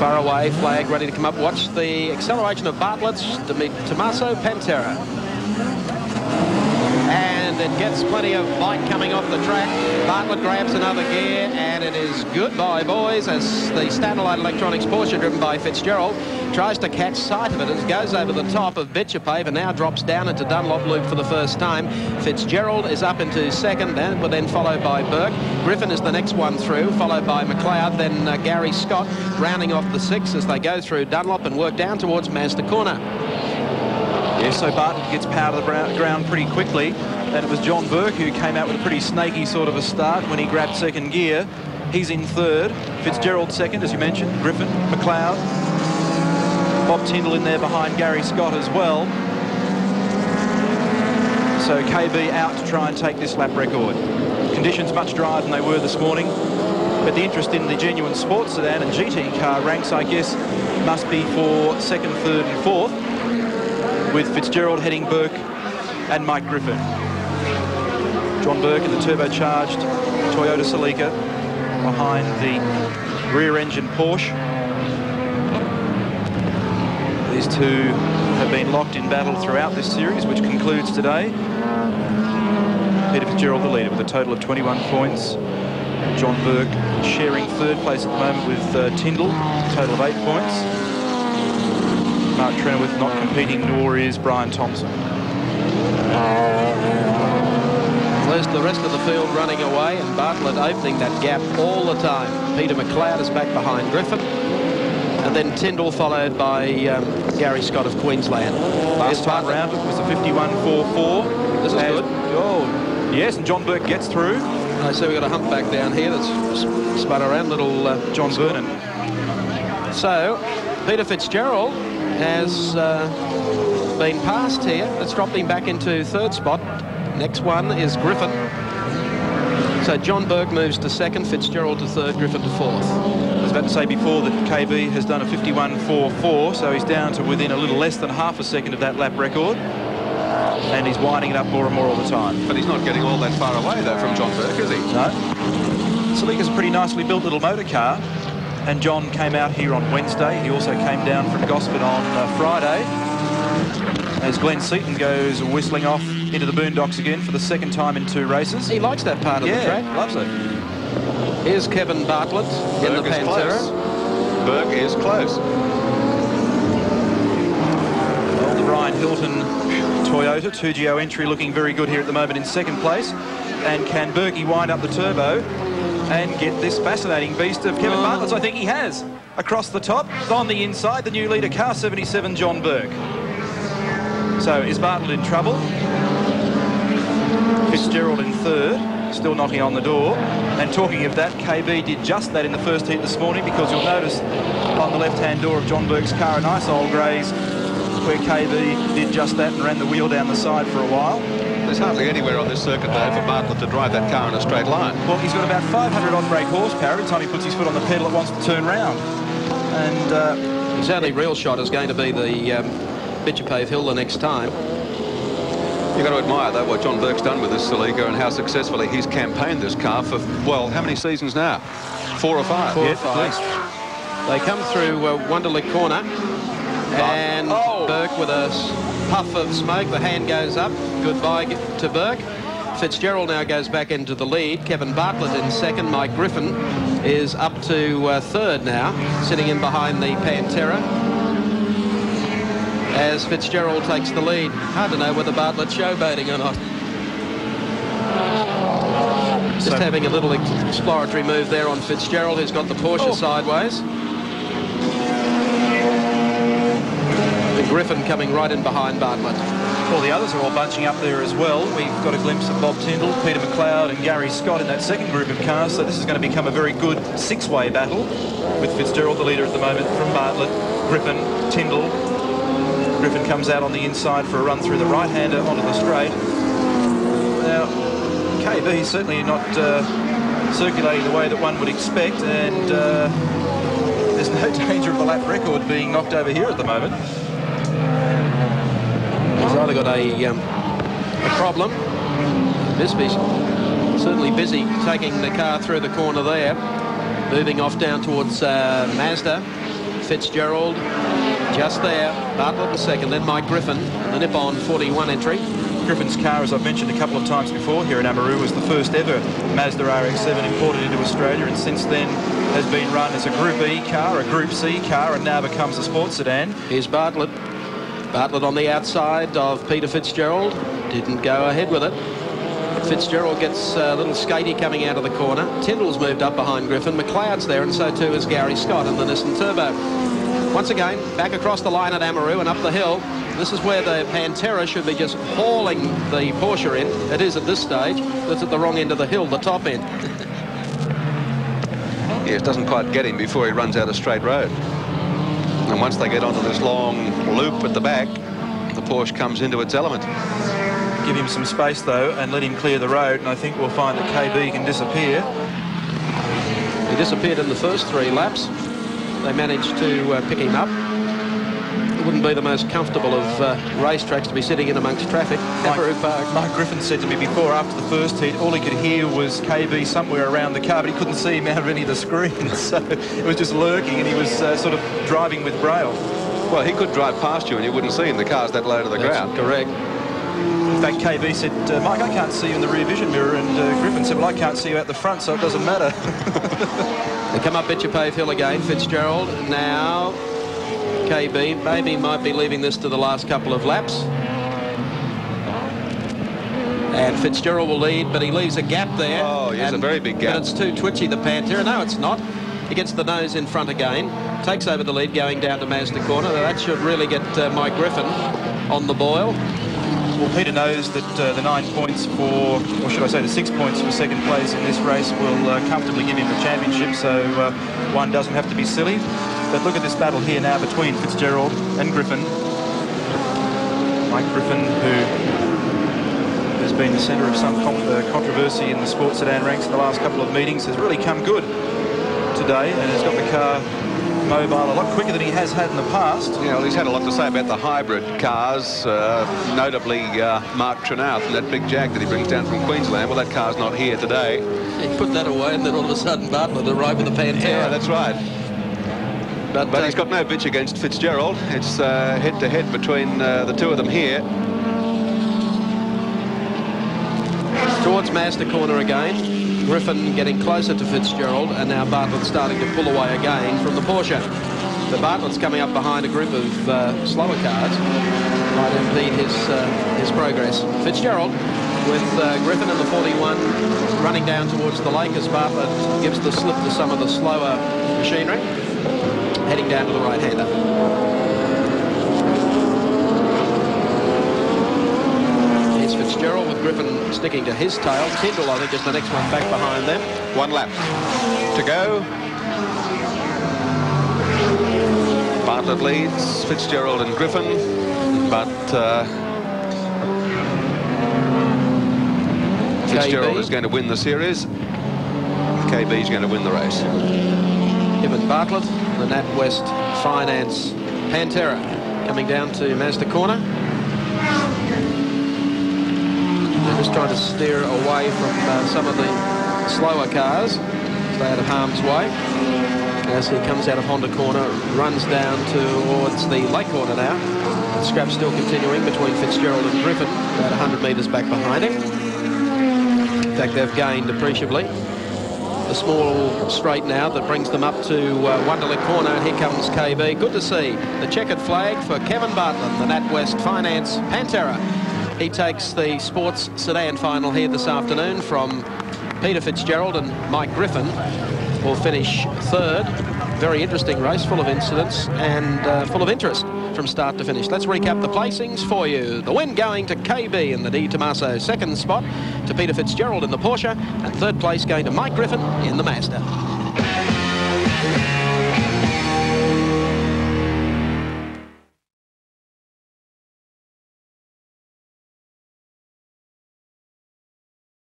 Far away, flag ready to come up. Watch the acceleration of Bartlett's to meet Tommaso Pantera. And it gets plenty of bite coming off the track. Bartlett grabs another gear, and it is goodbye, boys, as the Staniline Electronics Porsche, driven by Fitzgerald, tries to catch sight of it as it goes over the top of Bitupave and now drops down into Dunlop Loop for the first time. Fitzgerald is up into second, then, then followed by Burke. Griffin is the next one through, followed by McLeod, then uh, Gary Scott rounding off the six as they go through Dunlop and work down towards Mazda Corner. Yeah, so Bartlett gets power to the ground pretty quickly. And it was John Burke who came out with a pretty snaky sort of a start when he grabbed second gear. He's in third. Fitzgerald second, as you mentioned. Griffin, McLeod, Bob Tyndall in there behind Gary Scott as well. So KB out to try and take this lap record. Conditions much drier than they were this morning. But the interest in the genuine sports sedan and GT car ranks, I guess, must be for second, third and fourth, with Fitzgerald heading Burke and Mike Griffin. John Burke in the turbocharged Toyota Celica behind the rear-engine Porsche. These two have been locked in battle throughout this series, which concludes today. Peter Fitzgerald the leader with a total of 21 points. John Burke sharing third place at the moment with uh, Tyndall, total of eight points. Mark Trenoweth not competing, nor is Brian Thompson. There's the rest of the field running away and Bartlett opening that gap all the time. Peter McLeod is back behind Griffin. And then Tyndall followed by um, Gary Scott of Queensland. Last time round it was a 51-4-4. This is and, good. Oh, yes, and John Burke gets through. I see we've got a humpback down here that's spun around, little uh, John Vernon. So, Peter Fitzgerald has uh, been passed here. Let's drop him back into third spot. Next one is Griffin. So John Burke moves to second, Fitzgerald to third, Griffin to fourth. I was about to say before that KB has done a 51.44, so he's down to within a little less than half a second of that lap record. And he's winding it up more and more all the time. But he's not getting all that far away, though, from John Burke, is he? No. Celica's a pretty nicely built little motor car. And John came out here on Wednesday. He also came down from Gosford on uh, Friday. As Glenn Seaton goes whistling off into the boondocks again for the second time in two races. He likes that part of yeah, the track. loves it. Here's Kevin Bartlett Burke in the is Pantera. close. Burke is close. Well, the Ryan Hilton Toyota 2GO entry looking very good here at the moment in second place. And can Berkey wind up the turbo and get this fascinating beast of Kevin Oh. Bartlett's? I think he has. Across the top, on the inside, the new leader, car 77, John Burke. So is Bartlett in trouble? Fitzgerald in third, still knocking on the door. And talking of that, KB did just that in the first heat this morning because you'll notice on the left-hand door of John Burke's car a nice old graze where KB did just that and ran the wheel down the side for a while. There's hardly anywhere on this circuit, though, for Bartlett to drive that car in a straight line. Well, he's got about 500 odd brake horsepower. Every time he puts his foot on the pedal, it wants to turn round. And uh, His only real shot is going to be the um, Bitupave Hill the next time. You've got to admire, though, what John Burke's done with this Celica and how successfully he's campaigned this car for, well, how many seasons now? Four or five? Four Yeah, or five. at They come through uh, Wonderlick Corner. And Oh. Burke with a s- puff of smoke. The hand goes up. Goodbye to Burke. Fitzgerald now goes back into the lead. Kevin Bartlett in second. Mike Griffin is up to uh, third now, sitting in behind the Pantera. As Fitzgerald takes the lead. Hard to know whether Bartlett's showboating or not. Just So- having a little exploratory move there on Fitzgerald, who's got the Porsche Oh. sideways. Griffin coming right in behind Bartlett. all the others are all bunching up there as well. We've got a glimpse of Bob Tyndall, Peter McLeod and Gary Scott in that second group of cars. So this is going to become a very good six-way battle with Fitzgerald the leader at the moment from Bartlett, Griffin, Tyndall. Griffin comes out on the inside for a run through the right-hander onto the straight. Now, KB is certainly not uh, circulating the way that one would expect and uh, there's no danger of the lap record being knocked over here at the moment. He's either got a, um, a problem. Bisbee's certainly busy taking the car through the corner there. Moving off down towards uh, Mazda. Fitzgerald just there. Bartlett in second, then Mike Griffin, the Nippon 41 entry. Griffin's car, as I've mentioned a couple of times before here in Amaroo, was the first ever Mazda RX-7 imported into Australia and since then has been run as a Group E car, a Group C car and now becomes a sports sedan. Here's Bartlett. Bartlett on the outside of Peter Fitzgerald. Didn't go ahead with it. Fitzgerald gets a little skatey coming out of the corner. Tyndall's moved up behind Griffin. McLeod's there, and so too is Gary Scott in the Nissan Turbo. Once again, back across the line at Amaroo and up the hill. This is where the Pantera should be just hauling the Porsche in. It is at this stage. That's at the wrong end of the hill, the top end. it doesn't quite get him before he runs out a straight road. And once they get onto this long loop at the back, the Porsche comes into its element. Give him some space, though, and let him clear the road, and I think we'll find that KB can disappear. He disappeared in the first three laps. They managed to uh, pick him up. It wouldn't be the most comfortable of uh, racetracks to be sitting in amongst traffic. Mike, Park. Mike Griffin said to me before, after the first heat, all he could hear was KB somewhere around the car, but he couldn't see him out of any of the screens. So it was just lurking, and he was uh, sort of driving with braille. Well, he could drive past you, and you wouldn't see him. The car's that low to the That's ground. Correct. In fact, KB said, uh, Mike, I can't see you in the rear vision mirror. And uh, Griffin said, well, I can't see you at the front, so it doesn't matter. they come up Betcha Hill again. Fitzgerald now. KB maybe might be leaving this to the last couple of laps. And Fitzgerald will lead, but he leaves a gap there. Oh, yes, a very big gap. But it's too twitchy, the Pantera. No, it's not. He gets the nose in front again, takes over the lead going down to Mazda corner. That should really get uh, Mike Griffin on the boil. Well, Peter knows that uh, the nine points for, or should I say the six points for second place in this race will uh, comfortably give him the championship, so uh, one doesn't have to be silly. But look at this battle here now between Fitzgerald and Griffin. Mike Griffin, who has been the centre of some uh, controversy in the sports sedan ranks in the last couple of meetings, has really come good today and has got the car mobile a lot quicker than he has had in the past. Yeah, well, he's had a lot to say about the hybrid cars, uh, notably uh, Mark Trenoweth and that big Jag that he brings down from Queensland. Well, that car's not here today. He put that away and then all of a sudden Bartlett arrived with the Pantera. Yeah, that's right. But, but uh, he's got no bitch against Fitzgerald. It's head-to-head -head between uh, the two of them here. Towards Mazda corner again. Griffin getting closer to Fitzgerald, and now Bartlett starting to pull away again from the Porsche. The Bartlett's coming up behind a group of uh, slower cars. Might impede his, uh, his progress. Fitzgerald with uh, Griffin in the 41 running down towards the lake as Bartlett gives the slip to some of the slower machinery. Heading down to the right-hander. It's Fitzgerald with Griffin sticking to his tail. Tyndall, I think, is the next one back behind them. One lap to go. Bartlett leads Fitzgerald and Griffin, but uh, Fitzgerald is going to win the series. KB is going to win the race. And Bartlett, the NatWest Finance Pantera coming down to Mazda corner. They're just trying to steer away from uh, some of the slower cars. Stay out of harm's way. As he comes out of Honda corner, runs down towards the lake corner now. The scrap still continuing between Fitzgerald and Griffin, about 100 metres back behind him. In fact, they've gained appreciably. A small straight now that brings them up to uh, Wonderlic corner. And here comes KB. Good to see the checkered flag for Kevin Bartlett, the NatWest Finance Pantera. He takes the sports sedan final here this afternoon from Peter Fitzgerald and Mike Griffin will finish third. Very interesting race, full of incidents and uh, full of interest from start to finish. Let's recap the placings for you. The win going to KB in the De Tomaso second spot, to Peter Fitzgerald in the Porsche, and third place going to Mike Griffin in the Mazda.